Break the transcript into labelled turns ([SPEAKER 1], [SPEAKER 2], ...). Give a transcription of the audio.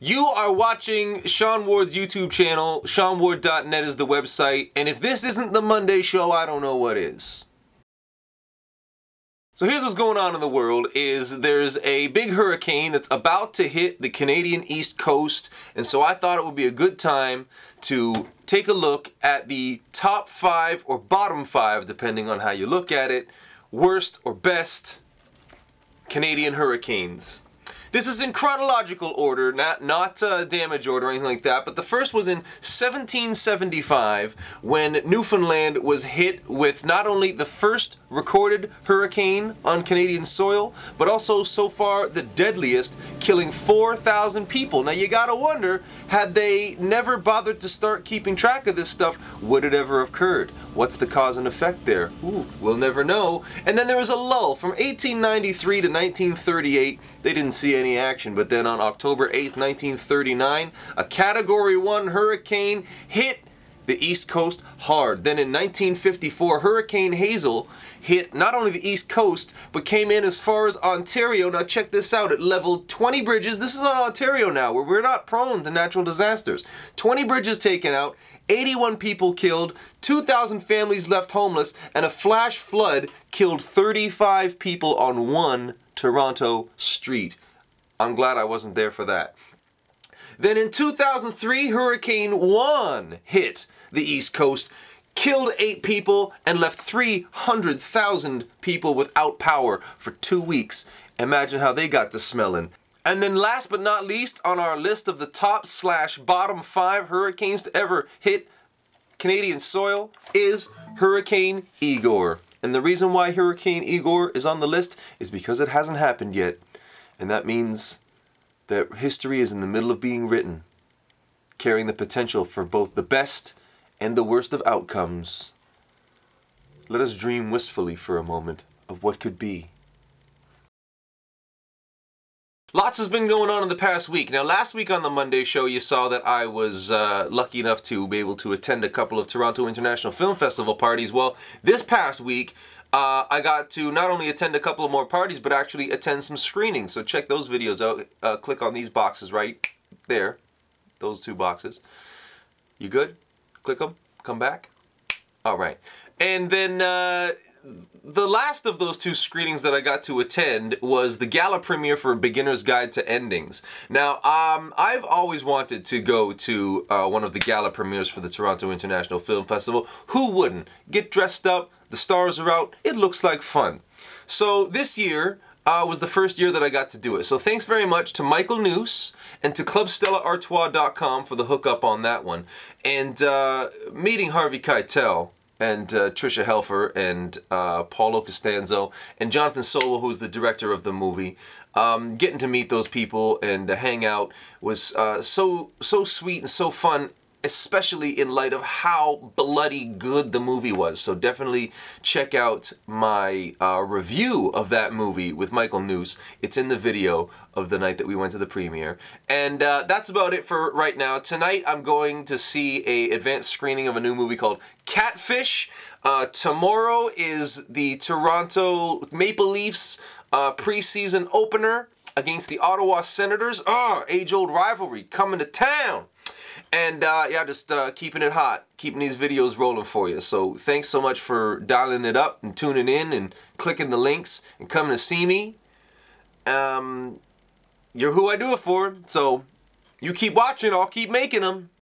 [SPEAKER 1] You are watching Sean Ward's YouTube channel. SeanWard.net is the website. And if this isn't the Monday show, I don't know what is. So here's what's going on in the world is there's a big hurricane that's about to hit the Canadian East Coast and so I thought it would be a good time to take a look at the top 5 or bottom 5 depending on how you look at it worst or best Canadian hurricanes this is in chronological order, not not uh, damage order or anything like that. But the first was in 1775 when Newfoundland was hit with not only the first recorded hurricane on Canadian soil, but also so far the deadliest, killing 4,000 people. Now you gotta wonder, had they never bothered to start keeping track of this stuff, would it ever have occurred? What's the cause and effect there? Ooh, we'll never know. And then there was a lull from 1893 to 1938. They didn't see any action. But then on October 8th, 1939, a Category 1 hurricane hit the East Coast hard. Then in 1954, Hurricane Hazel hit not only the East Coast, but came in as far as Ontario. Now check this out. It leveled 20 bridges. This is on Ontario now, where we're not prone to natural disasters. 20 bridges taken out, 81 people killed, 2,000 families left homeless, and a flash flood killed 35 people on one Toronto street. I'm glad I wasn't there for that. Then in 2003, Hurricane Juan hit the East Coast, killed eight people, and left 300,000 people without power for two weeks. Imagine how they got to smelling. And then last but not least, on our list of the top slash bottom five hurricanes to ever hit Canadian soil is Hurricane Igor. And the reason why Hurricane Igor is on the list is because it hasn't happened yet. And that means that history is in the middle of being written, carrying the potential for both the best and the worst of outcomes. Let us dream wistfully for a moment of what could be. Lots has been going on in the past week. Now, last week on the Monday show, you saw that I was uh, lucky enough to be able to attend a couple of Toronto International Film Festival parties. Well, this past week, uh, I got to not only attend a couple of more parties, but actually attend some screenings. So check those videos out. Uh, click on these boxes right there. Those two boxes. You good? Click them. Come back. All right. And then uh, the last of those two screenings that I got to attend was the gala premiere for Beginner's Guide to Endings. Now, um, I've always wanted to go to uh, one of the gala premieres for the Toronto International Film Festival. Who wouldn't? Get dressed up, the stars are out, it looks like fun. So this year, uh, was the first year that I got to do it. So thanks very much to Michael Noose and to ClubStellaArtois.com for the hookup on that one. And uh, meeting Harvey Keitel and uh, Tricia Helfer and uh, Paulo Costanzo and Jonathan Sobol, who's the director of the movie. Um, getting to meet those people and to hang out was uh, so so sweet and so fun especially in light of how bloody good the movie was. So definitely check out my uh, review of that movie with Michael Noose. It's in the video of the night that we went to the premiere. And uh, that's about it for right now. Tonight I'm going to see a advanced screening of a new movie called Catfish. Uh, tomorrow is the Toronto Maple Leafs uh, preseason opener against the Ottawa Senators. Ah, age-old rivalry coming to town. And uh, yeah, just uh, keeping it hot, keeping these videos rolling for you. So thanks so much for dialing it up and tuning in and clicking the links and coming to see me. Um, you're who I do it for. So you keep watching, I'll keep making them.